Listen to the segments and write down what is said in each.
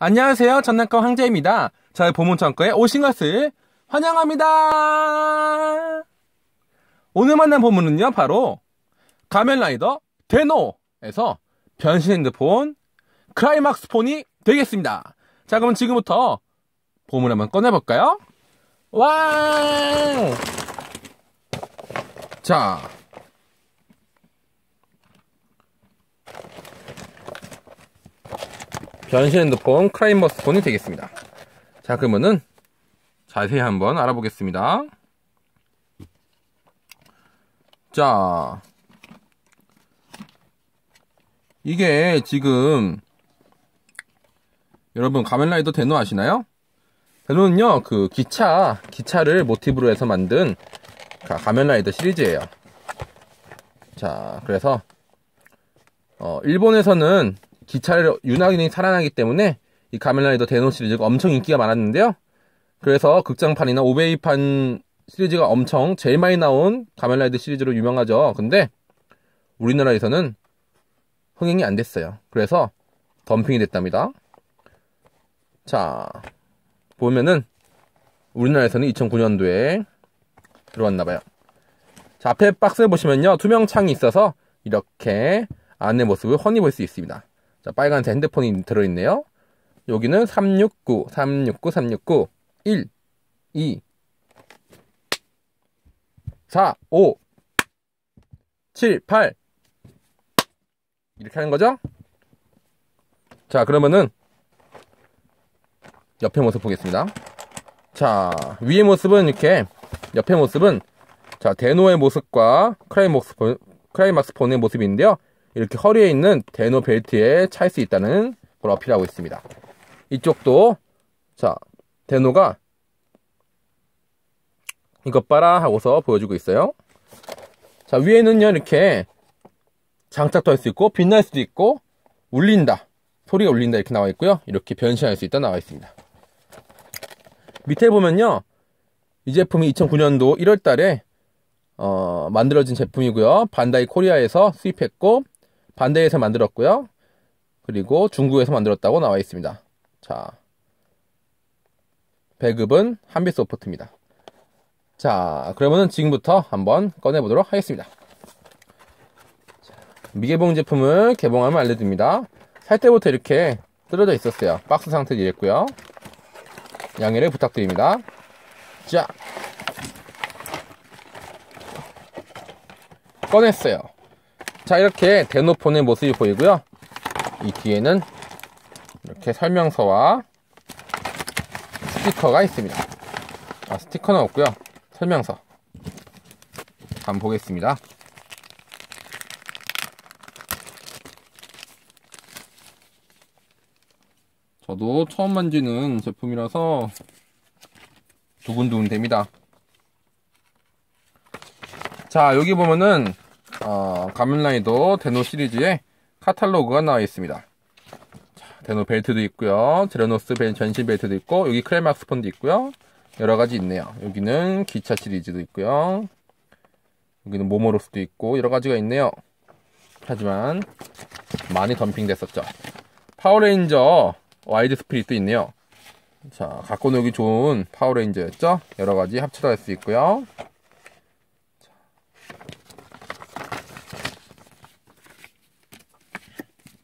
안녕하세요. 전남과 황제입니다. 저의 보문창고에 오신 것을 환영합니다. 오늘 만난 보문은요, 바로 가면라이더 데노에서 변신 핸드폰 크라이막스 폰이 되겠습니다. 자, 그럼 지금부터 보문 한번 꺼내볼까요? 와! 자, 변신 핸드폰 크라이막스 폰이 되겠습니다. 자, 그러면은 자세히 한번 알아보겠습니다. 자, 이게 지금 여러분 가면라이더 덴오 아시나요? 덴오는요, 그 기차, 기차를 모티브로 해서 만든 가면라이더 시리즈예요. 자, 그래서 어, 일본에서는 기차를 유난히 사랑하기 때문에 이 가면라이더 데노 시리즈가 엄청 인기가 많았는데요. 그래서 극장판이나 오베이판 시리즈가 엄청 제일 많이 나온 가면라이더 시리즈로 유명하죠. 근데 우리나라에서는 흥행이 안 됐어요. 그래서 덤핑이 됐답니다. 자, 보면은 우리나라에서는 2009년도에 들어왔나봐요. 자, 앞에 박스를 보시면요. 투명 창이 있어서 이렇게 안의 모습을 훤히 볼 수 있습니다. 자, 빨간색 핸드폰이 들어있네요. 여기는 369, 369, 369, 1, 2, 4, 5, 7, 8. 이렇게 하는 거죠? 자, 그러면은 옆에 모습 보겠습니다. 자, 위의 모습은 이렇게, 옆에 모습은, 자, 덴오의 모습과 크라이막스 폰, 크라이막스 폰의 모습인데요. 이렇게 허리에 있는 덴오 벨트에 찰 수 있다는 걸 어필하고 있습니다. 이쪽도 자 덴오가 이것 봐라 하고서 보여주고 있어요. 자 위에는요 이렇게 장착도 할 수 있고 빛날 수도 있고 울린다 소리가 울린다 이렇게 나와 있고요. 이렇게 변신할 수 있다 나와 있습니다. 밑에 보면요 이 제품이 2009년도 1월달에 어, 만들어진 제품이고요. 반다이 코리아에서 수입했고 반대에서 만들었고요. 그리고 중국에서 만들었다고 나와 있습니다. 자, 배급은 한빛 소프트입니다. 자, 그러면은 지금부터 한번 꺼내보도록 하겠습니다. 미개봉 제품을 개봉하면 알려드립니다. 살 때부터 이렇게 뜯어져 있었어요. 박스 상태로 이랬고요. 양해를 부탁드립니다. 자, 꺼냈어요. 자 이렇게 데노폰의 모습이 보이고요. 이 뒤에는 이렇게 설명서와 스티커가 있습니다. 아 스티커는 없고요. 설명서. 한번 보겠습니다. 저도 처음 만지는 제품이라서 두근두근 됩니다. 자 여기 보면은 어, 가면라이더 데노 시리즈의 카탈로그가 나와 있습니다. 자, 데노 벨트도 있고요. 드레노스 벤 전신 벨트도 있고 여기 크레마스 폰도 있고요. 여러 가지 있네요. 여기는 기차 시리즈도 있고요. 여기는 모모타로스도 있고 여러 가지가 있네요. 하지만 많이 덤핑됐었죠. 파워레인저 와일드 스피릿도 있네요. 자, 갖고 놀기 좋은 파워레인저였죠. 여러 가지 합체도 할 수 있고요.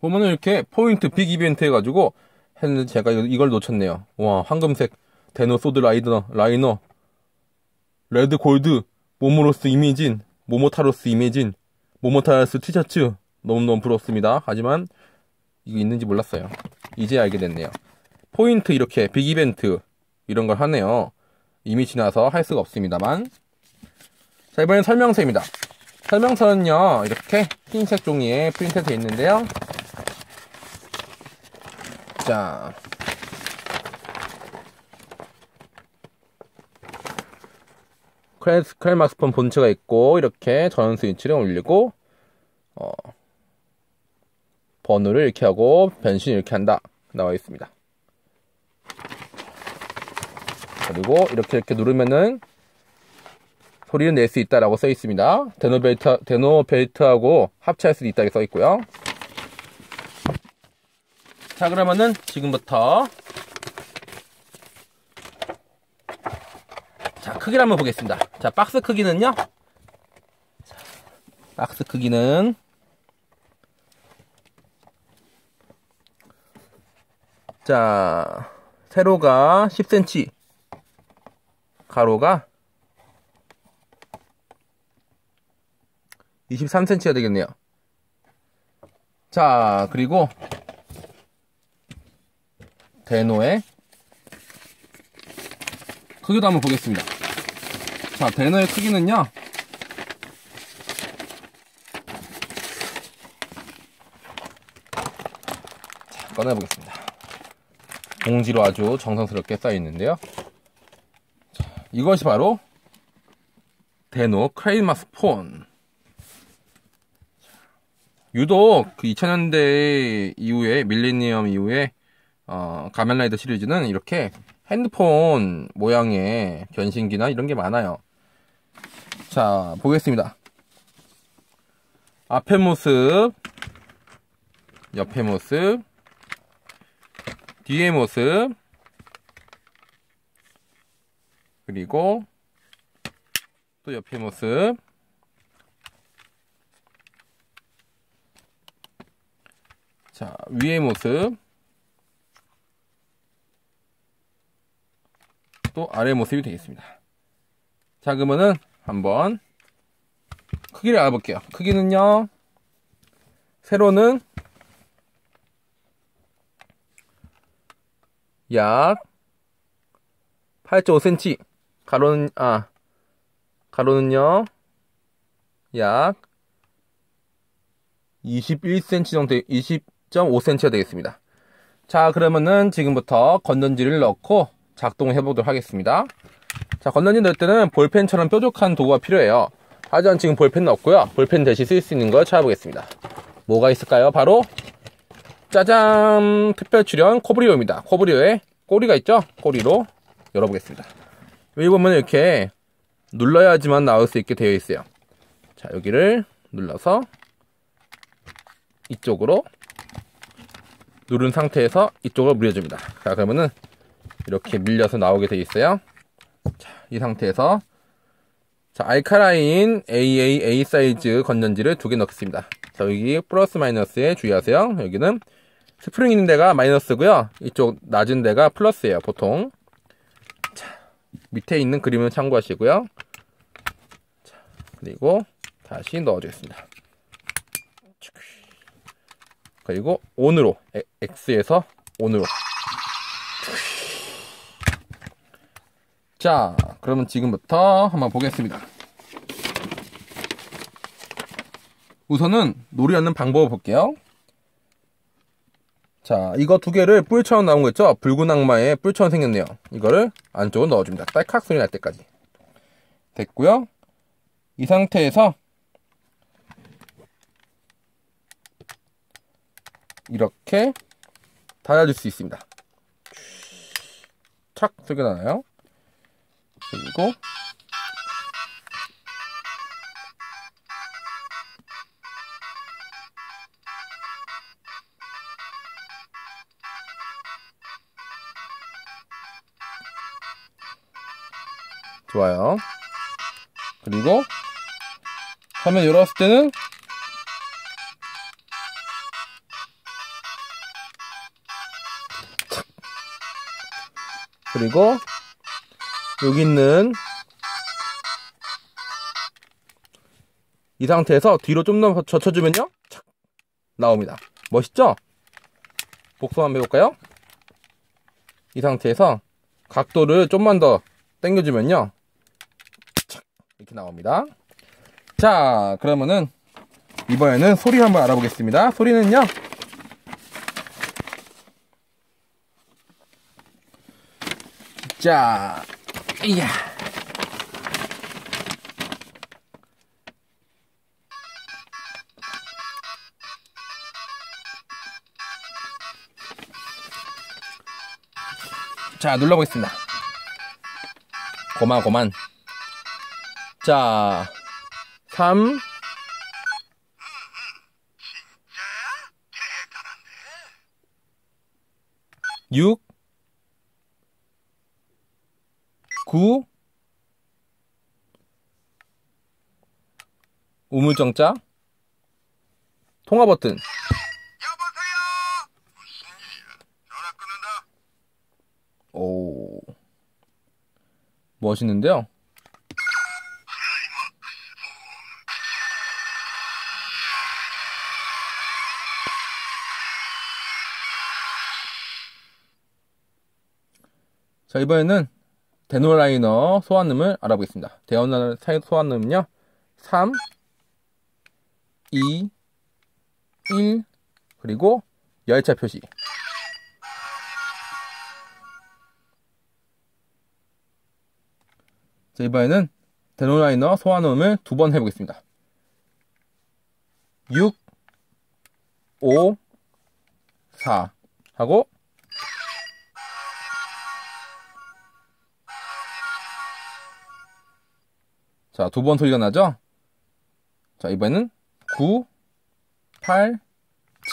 보면은 이렇게 포인트 big 이벤트 해가지고 했는데 제가 이걸 놓쳤네요. 와 황금색 덴오 소드 라이더 라이너 레드 골드 모모타로스 이마진 모모타로스 이마진 모모타로스 티셔츠 너무너무 부럽습니다. 하지만 이거 있는지 몰랐어요. 이제 알게 됐네요. 포인트 이렇게 big 이벤트 이런 걸 하네요. 이미 지나서 할 수가 없습니다만 자 이번엔 설명서입니다. 설명서는요 이렇게 흰색 종이에 프린트 되어 있는데요. 자. 크레마스폰 본체가 있고 이렇게 전원 스위치를 올리고 어, 번호를 이렇게 하고 변신 이렇게 한다 나와 있습니다. 그리고 이렇게 이렇게 누르면은 소리를 낼수 있다라고 써 있습니다. 데노 벨트 데노 벨트하고 합체할 수 있다고 써 있고요. 자, 그러면은 지금부터 자, 크기를 한번 보겠습니다. 자, 박스 크기는요. 자, 박스 크기는 자, 세로가 10cm, 가로가 23cm가 되겠네요. 자, 그리고 대노의 크기도 한번 보겠습니다. 자, 대노의 크기는요. 자, 꺼내보겠습니다. 봉지로 아주 정성스럽게 쌓여있는데요. 이것이 바로 대노 크레이마스 폰. 유독 그 2000년대 이후에 밀레니엄 이후에 어, 가면라이더 시리즈는 이렇게 핸드폰 모양의 변신기나 이런 게 많아요. 자, 보겠습니다. 앞의 모습, 옆의 모습, 뒤의 모습, 그리고 또 옆의 모습, 자, 위의 모습, 또 아래 모습이 되겠습니다. 자, 그러면은 한번 크기를 알아볼게요. 크기는요, 세로는 약 8.5cm, 가로는, 아, 가로는요, 약 21cm 정도, 20.5cm가 되겠습니다. 자, 그러면은 지금부터 건전지를 넣고 작동을 해보도록 하겠습니다. 자, 건전지 넣을 때는 볼펜처럼 뾰족한 도구가 필요해요. 하지만 지금 볼펜은 없고요. 볼펜 대신 쓸 수 있는 걸 찾아보겠습니다. 뭐가 있을까요? 바로 짜잔! 특별 출연 코브리오입니다. 코브리오에 꼬리가 있죠? 꼬리로 열어보겠습니다. 여기 보면 이렇게 눌러야지만 나올 수 있게 되어 있어요. 자, 여기를 눌러서 이쪽으로 누른 상태에서 이쪽으로 물려줍니다. 자, 그러면은 이렇게 밀려서 나오게 되어 있어요. 자, 이 상태에서 자, 알카라인 AA A 사이즈 건전지를 두 개 넣겠습니다. 자, 여기 플러스 마이너스에 주의하세요. 여기는 스프링 있는 데가 마이너스고요. 이쪽 낮은 데가 플러스예요, 보통. 자, 밑에 있는 그림을 참고하시고요. 자, 그리고 다시 넣어주겠습니다. 그리고 on으로 X에서 on으로 자, 그러면 지금부터 한번 보겠습니다. 우선은 놀이 하는 방법을 볼게요. 자, 이거 두 개를 뿔처럼 나온 거 있죠? 붉은 악마의 뿔처럼 생겼네요. 이거를 안쪽으로 넣어줍니다. 딸칵 소리 날 때까지. 됐고요. 이 상태에서 이렇게 닫아줄 수 있습니다. 착 소리가 나나요? 그리고 좋아요. 그리고 화면 열었을 때는 그리고 여기 있는 이 상태에서 뒤로 좀 더 젖혀주면요. 착! 나옵니다. 멋있죠? 복수 한번 해볼까요? 이 상태에서 각도를 좀만 더 당겨주면요. 착! 이렇게 나옵니다. 자 그러면은 이번에는 소리 한번 알아보겠습니다. 소리는요. 자 이야. 자, 눌러보겠습니다. 고만, 고만. 자, 3, 6 9 우물정자. 통화 버튼. 오. 멋있는데요? 자 이번에는 데노라이너 소환음을 알아보겠습니다. 데노라이너 소환음은요? 3 2 1 그리고 열차 표시. 자, 이번에는 데노라이너 소환음을 두 번 해보겠습니다. 6, 5, 4 하고 자, 두 번 소리가 나죠? 자, 이번에는 9, 8,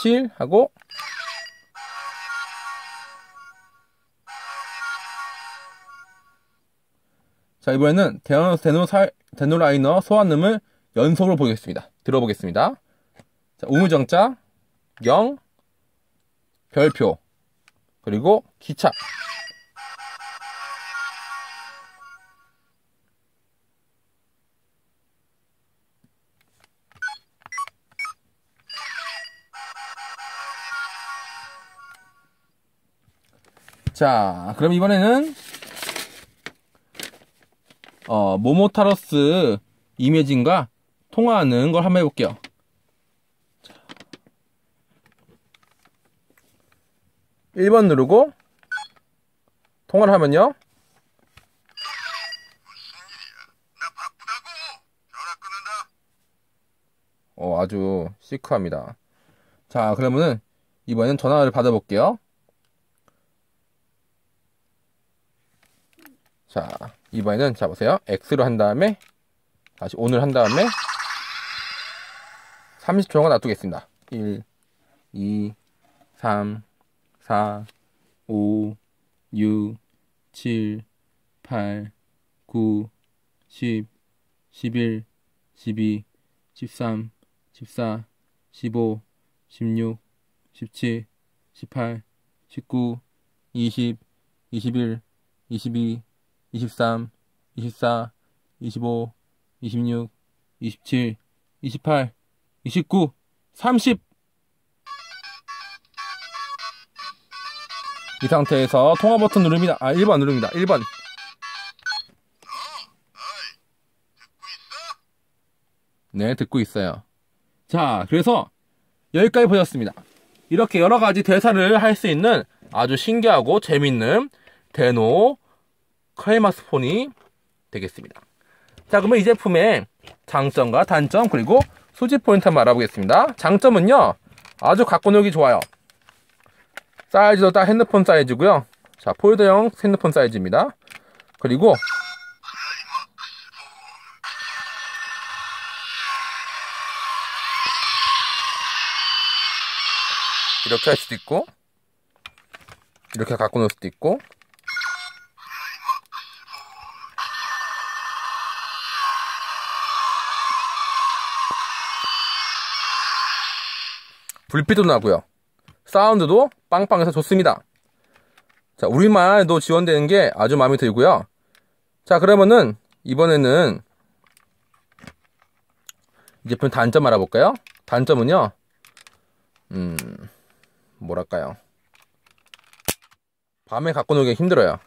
7 하고 자, 이번에는 데노, 데노, 데노 라이너 소환음을 연속으로 보겠습니다. 들어보겠습니다. 자, 우물정자, 0, 별표, 그리고 기차. 자, 그럼 이번에는 어, 모모타로스 이미진과 통화하는 걸 한번 해볼게요. 1번 누르고 통화를 하면요. 어, 아주 시크합니다. 자, 그러면은 이번엔 전화를 받아볼게요. 자, 이번에는 자 보세요. X로 한 다음에 다시 오늘 한 다음에 30초 동안 놔두겠습니다. 1, 2, 3, 4, 5, 6, 7, 8, 9, 10, 11, 12, 13, 14, 15, 16, 17, 18, 19, 20, 21, 22, 23, 24, 25, 26, 27, 28, 29, 30. 이 상태에서 통화 버튼 누릅니다. 아, 1번 누릅니다. 1번. 네, 듣고 있어요. 자, 그래서 여기까지 보셨습니다. 이렇게 여러 가지 대사를 할 수 있는 아주 신기하고 재밌는 데노 카이마스폰이 되겠습니다. 자, 그러면 이 제품의 장점과 단점 그리고 수집 포인트 한번 알아보겠습니다. 장점은요, 아주 갖고 놀기 좋아요. 사이즈도 딱 핸드폰 사이즈고요. 자, 폴더형 핸드폰 사이즈입니다. 그리고 이렇게 할 수도 있고 이렇게 갖고 놀 수도 있고 불빛도 나고요. 사운드도 빵빵해서 좋습니다. 자, 우리말도 지원되는 게 아주 마음에 들고요. 자, 그러면은 이번에는 이 제품 단점 알아볼까요? 단점은요. 음, 뭐랄까요. 밤에 갖고 놀기 힘들어요.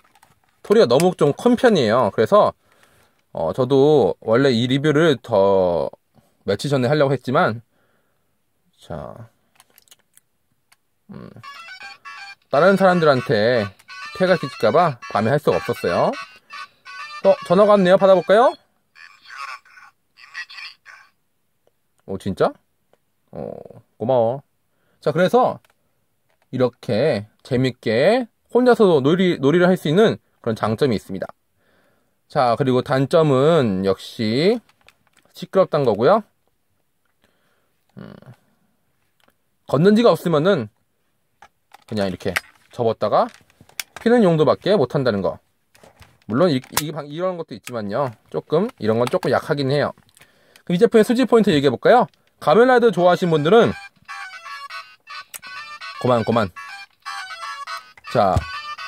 소리가 너무 좀 큰 편이에요. 그래서 어, 저도 원래 이 리뷰를 더 며칠 전에 하려고 했지만 자, 음, 다른 사람들한테 폐가 끼칠까봐 밤에 할 수가 없었어요. 어, 전화가 왔네요. 받아볼까요? 오, 진짜? 어, 고마워. 자, 그래서 이렇게 재밌게 혼자서도 놀이, 놀이를 할 수 있는 그런 장점이 있습니다. 자, 그리고 단점은 역시 시끄럽단 거고요. 음, 건전지가 없으면은 그냥 이렇게 접었다가 피는 용도밖에 못한다는 거. 물론 이, 이, 이런 것도 있지만요. 조금 이런 건 조금 약하긴 해요. 그럼 이 제품의 수지 포인트 얘기해 볼까요? 가면라이더 좋아하시는 분들은 그만 그만. 자,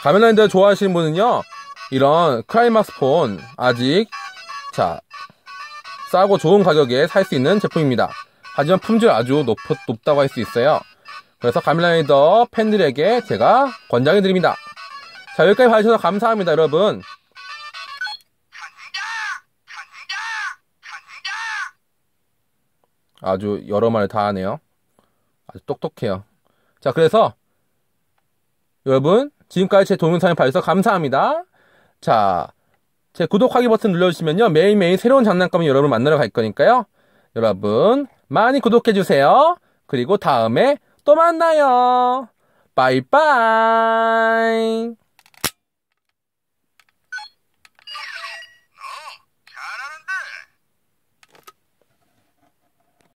가면라이더 좋아하시는 분은요. 이런 크라이막스 폰 아직 자 싸고 좋은 가격에 살 수 있는 제품입니다. 하지만 품질 아주 높, 높다고 할 수 있어요. 그래서 가면라이더 팬들에게 제가 권장해 드립니다. 자 여기까지 봐주셔서 감사합니다 여러분. 아주 여러 말다 하네요. 아주 똑똑해요. 자, 그래서 여러분 지금까지 제 동영상을 봐주셔서 감사합니다. 자, 제 구독하기 버튼 눌러주시면요. 매일매일 새로운 장난감을 여러분 만나러 갈 거니까요. 여러분 많이 구독해주세요. 그리고 다음에 또 만나요. 빠이빠이.